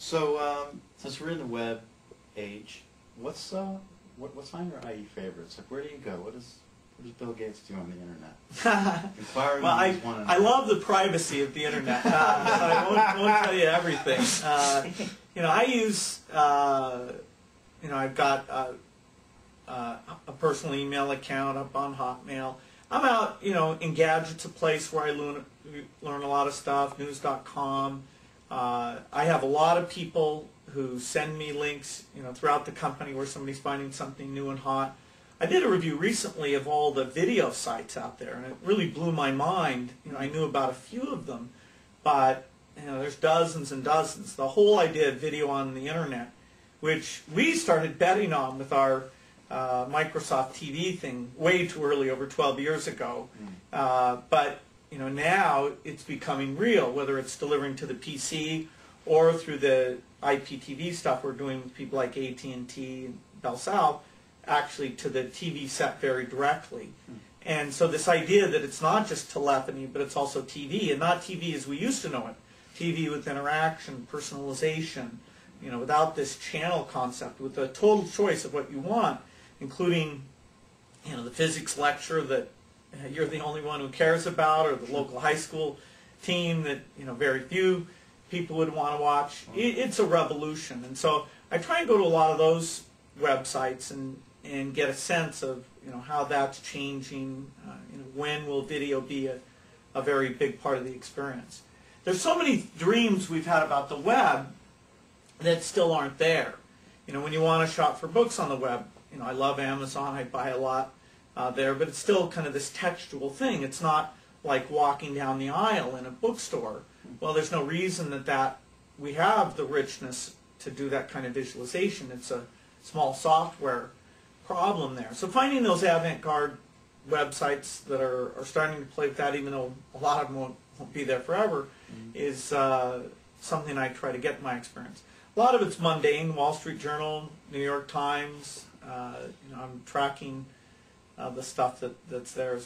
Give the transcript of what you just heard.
So, um, since we're in the web age, what's uh, what, what's on your IE favorites? Like, where do you go? What does what does Bill Gates do on the internet? Inquiring well, I, I love the privacy of the internet. Uh, I won't, won't tell you everything. Uh, you know, I use, uh, you know, I've got uh, a personal email account up on Hotmail. I'm out, you know, Engadget's, a place where I learn, learn a lot of stuff, news.com. Uh, I have a lot of people who send me links, you know, throughout the company where somebody's finding something new and hot. I did a review recently of all the video sites out there, and it really blew my mind. You know, I knew about a few of them, but you know, there's dozens and dozens. The whole idea of video on the internet, which we started betting on with our uh, Microsoft TV thing way too early, over 12 years ago. Uh, but know, now it's becoming real, whether it's delivering to the PC or through the IPTV stuff we're doing with people like AT&T and Bell South, actually to the TV set very directly. Hmm. And so this idea that it's not just telephony, but it's also TV, and not TV as we used to know it. TV with interaction, personalization, you know, without this channel concept, with a total choice of what you want, including, you know, the physics lecture that you're the only one who cares about, or the local high school team that, you know, very few people would want to watch. It, it's a revolution. And so I try and go to a lot of those websites and, and get a sense of, you know, how that's changing. Uh, you know, when will video be a, a very big part of the experience? There's so many dreams we've had about the web that still aren't there. You know, when you want to shop for books on the web, you know, I love Amazon. I buy a lot uh, there, but it's still kind of this textual thing. It's not like walking down the aisle in a bookstore. Well, there's no reason that that we have the richness to do that kind of visualization. It's a small software problem there. So finding those avant-garde websites that are, are starting to play with that, even though a lot of them won't, won't be there forever, is uh, something I try to get in my experience. A lot of it's mundane, Wall Street Journal, New York Times, uh, you know, I'm tracking uh, the stuff that, that's there.